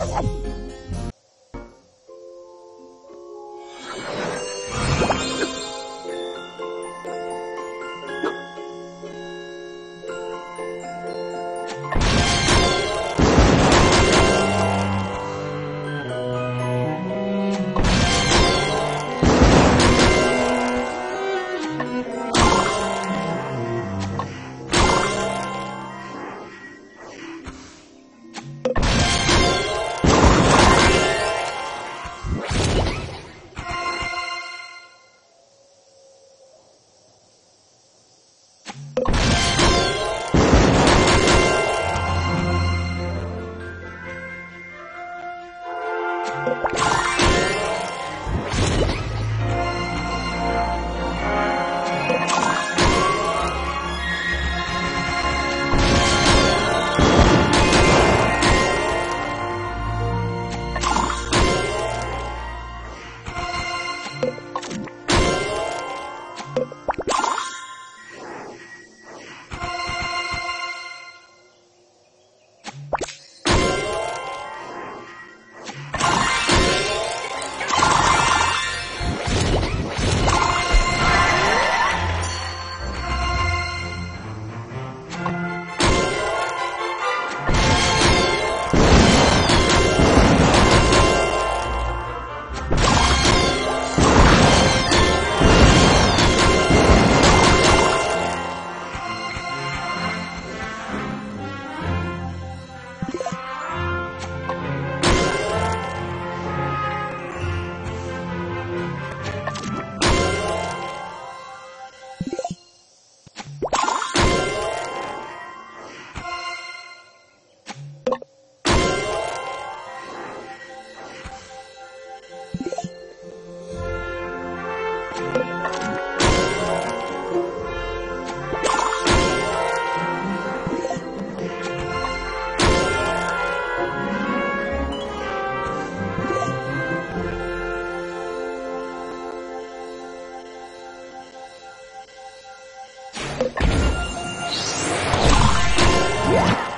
you Yeah.